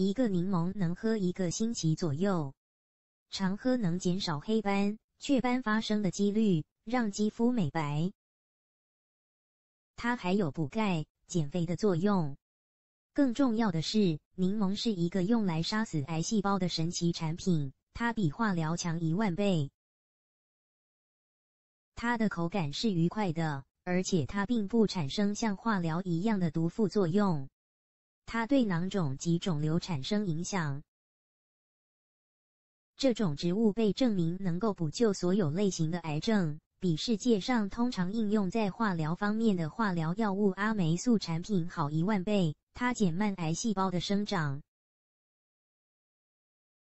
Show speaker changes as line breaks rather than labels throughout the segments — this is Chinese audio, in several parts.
一个柠檬能喝一个星期左右。常喝能减少黑斑、雀斑发生的几率，让肌肤美白。它还有补钙、减肥的作用。更重要的是，柠檬是一个用来杀死癌细胞的神奇产品，它比化疗强一万倍。它的口感是愉快的，而且它并不产生像化疗一样的毒副作用。它对囊肿及肿瘤产生影响。这种植物被证明能够补救所有类型的癌症，比世界上通常应用在化疗方面的化疗药物阿霉素产品好一万倍。它减慢癌细胞的生长。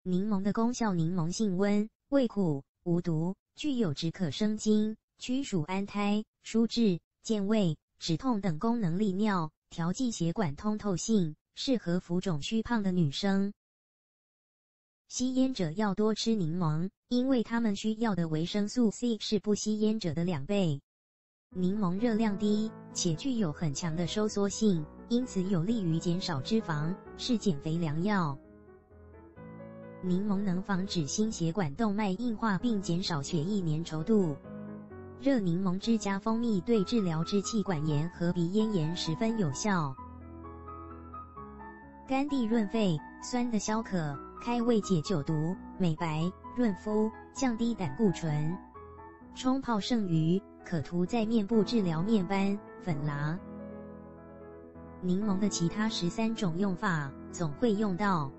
柠檬的功效：柠檬性温，味苦，无毒，具有止渴生津、驱暑安胎、舒治、健胃、止痛等功能，利尿、调剂血管通透性，适合浮肿虚胖的女生。吸烟者要多吃柠檬，因为他们需要的维生素 C 是不吸烟者的两倍。柠檬热量低，且具有很强的收缩性，因此有利于减少脂肪，是减肥良药。柠檬能防止心血管动脉硬化，并减少血液粘稠度。热柠檬汁加蜂蜜对治疗支气管炎和鼻咽炎十分有效。甘地润肺，酸的消渴，开胃解酒毒，美白润肤，降低胆固醇。冲泡剩余。可涂在面部治疗面斑、粉蜡。柠檬的其他十三种用法总会用到：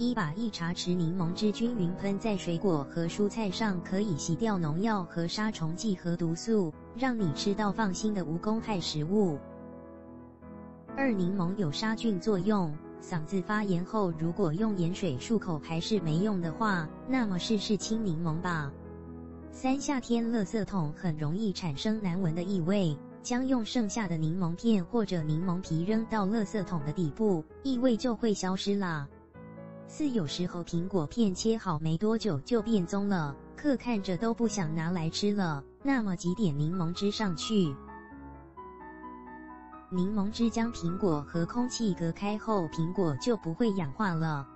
一把一茶匙柠檬汁均匀喷在水果和蔬菜上，可以洗掉农药和杀虫剂和毒素，让你吃到放心的无公害食物。二、柠檬有杀菌作用，嗓子发炎后如果用盐水漱口还是没用的话，那么试试青柠檬吧。三夏天，垃圾桶很容易产生难闻的异味，将用剩下的柠檬片或者柠檬皮扔到垃圾桶的底部，异味就会消失啦。四有时候苹果片切好没多久就变棕了，客看着都不想拿来吃了，那么挤点柠檬汁上去。柠檬汁将苹果和空气隔开后，苹果就不会氧化了。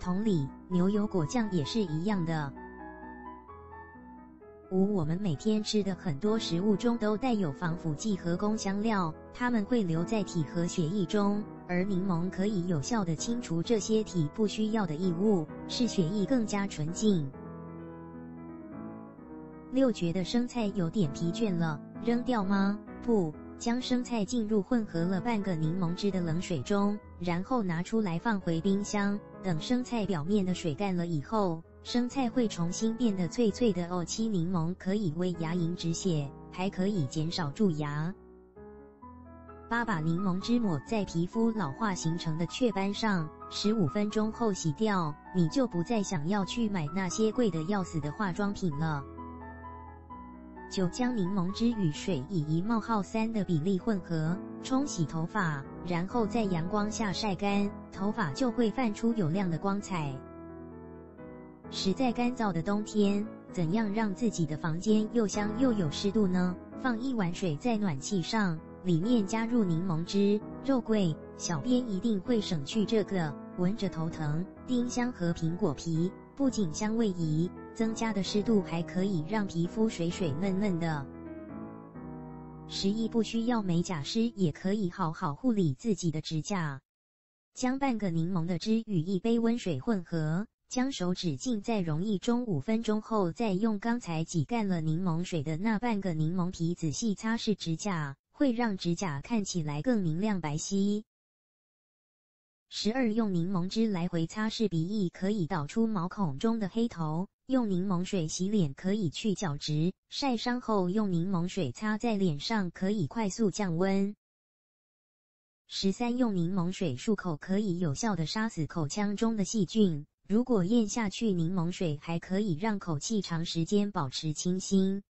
同理，牛油果酱也是一样的。五，我们每天吃的很多食物中都带有防腐剂和工香料，它们会留在体和血液中，而柠檬可以有效的清除这些体不需要的异物，使血液更加纯净。六，觉得生菜有点疲倦了，扔掉吗？不，将生菜浸入混合了半个柠檬汁的冷水中，然后拿出来放回冰箱，等生菜表面的水干了以后。生菜会重新变得脆脆的哦。七柠檬可以为牙龈止血，还可以减少蛀牙。八把柠檬汁抹在皮肤老化形成的雀斑上，十五分钟后洗掉，你就不再想要去买那些贵的要死的化妆品了。九将柠檬汁与水以一冒号三的比例混合冲洗头发，然后在阳光下晒干，头发就会泛出有亮的光彩。实在干燥的冬天，怎样让自己的房间又香又有湿度呢？放一碗水在暖气上，里面加入柠檬汁、肉桂。小编一定会省去这个，闻着头疼。丁香和苹果皮不仅香味宜，增加的湿度还可以让皮肤水水嫩嫩的。十一不需要美甲师也可以好好护理自己的指甲，将半个柠檬的汁与一杯温水混合。将手指浸在溶液中五分钟后，再用刚才挤干了柠檬水的那半个柠檬皮仔细擦拭指甲，会让指甲看起来更明亮白皙。十二用柠檬汁来回擦拭鼻翼，可以导出毛孔中的黑头；用柠檬水洗脸可以去角质；晒伤后用柠檬水擦在脸上，可以快速降温。十三用柠檬水漱口，可以有效的杀死口腔中的细菌。如果咽下去柠檬水，还可以让口气长时间保持清新。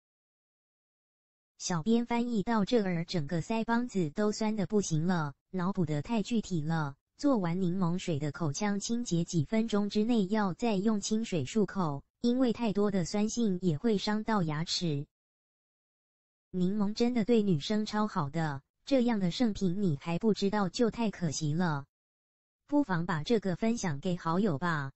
小编翻译到这儿，整个腮帮子都酸的不行了，脑补的太具体了。做完柠檬水的口腔清洁，几分钟之内要再用清水漱口，因为太多的酸性也会伤到牙齿。柠檬真的对女生超好的，这样的圣品你还不知道就太可惜了。不妨把这个分享给好友吧。